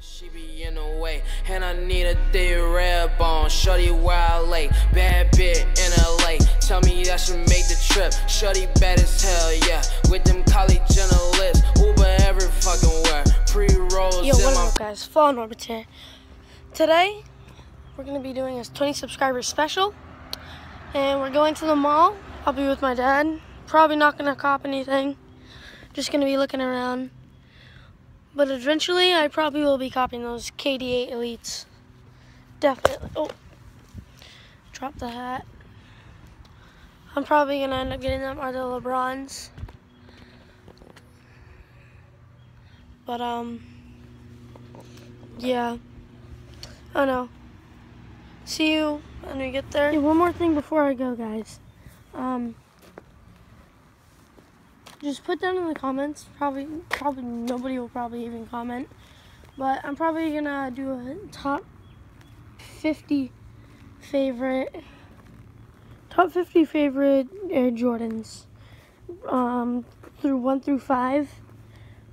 She be in the way, and I need a thick red bone. Shorty where I lay, bad bit in LA. Tell me I should make the trip. Shorty bad as hell, yeah. With them college lips, Uber every fucking where. Pre rolls Yo, what up, guys? FallenOrbits here. Today, we're gonna be doing a 20 subscriber special, and we're going to the mall. I'll be with my dad. Probably not gonna cop anything. Just gonna be looking around. But eventually, I probably will be copying those KD8 Elites. Definitely. Oh, drop the hat. I'm probably gonna end up getting them are the LeBrons. But um, yeah. Don't know. See you when we get there. one more thing before I go, guys. Um, just put down in the comments. Probably, probably nobody will probably even comment. But I'm probably gonna do a top 50 favorite, top 50 favorite Air Jordans, um, through one through five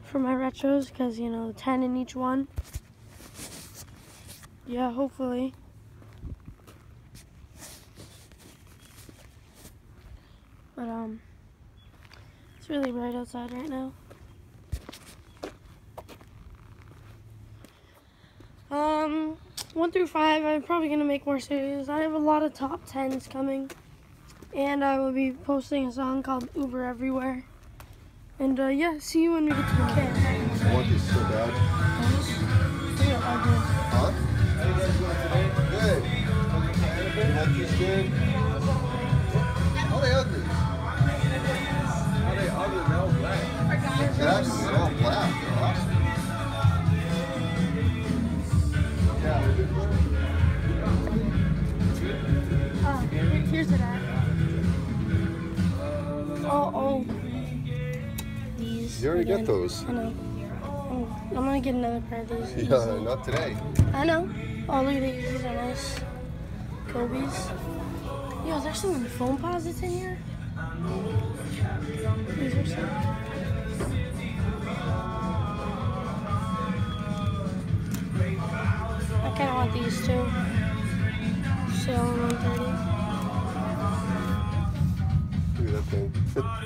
for my retros, because you know 10 in each one. Yeah, hopefully. But um, it's really bright outside right now. Um, one through five, I'm probably gonna make more series. I have a lot of top tens coming, and I will be posting a song called Uber Everywhere. And uh, yeah, see you when we get to the camp. I want these so bad. Huh? Here's. Oh, oh. These. You already again. got those. I know. Oh, I'm gonna get another pair of these. Yeah, not today. I know. Oh, look at these. These are nice. Kobe's. Yo, there's some Foamposites in here. These are some. I kind of want these too. Sale 130. Look at that.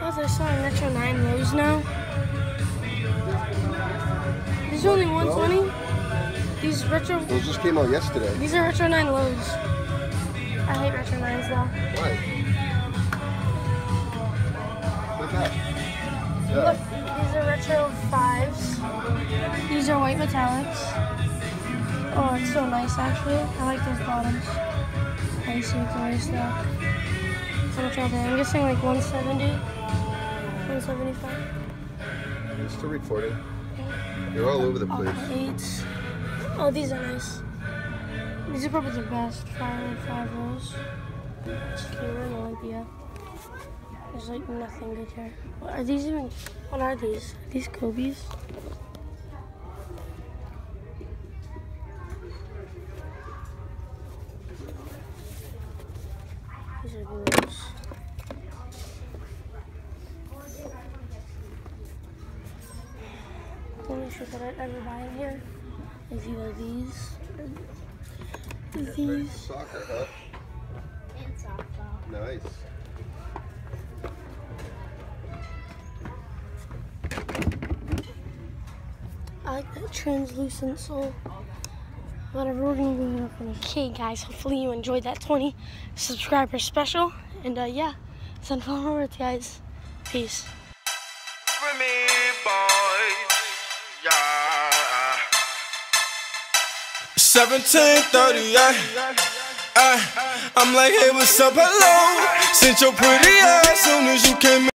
Oh, selling Retro 9 lows now. These are only 120. These retro, Those just came out yesterday. these are Retro 9 lows. I hate Retro 9s though. Why? Look at that. Look, these are retro fives. These are white metallics. Oh, it's so nice actually. I like those bottoms. I see the stuff. How much are they? I'm guessing like 170, 175. It's still recording. They're all over the place. eights. Oh, these are nice. These are probably the best. Five, five. It's clear, no idea. There's like nothing good here. What are these even? What are these? Are these Kobe's? These are blues. The only shoes that I'd ever buy in here is either these or these. Soccer, huh? And softball. Nice. I like that translucent sole. Whatever, we're gonna go up finish. Okay, guys, hopefully you enjoyed that 20 subscriber special. And uh, yeah, send phone over to guys. Peace. For. Yeah. 1738. Ay, I'm like, hey, what's up? Hello. Sent your pretty ass soon as you came in.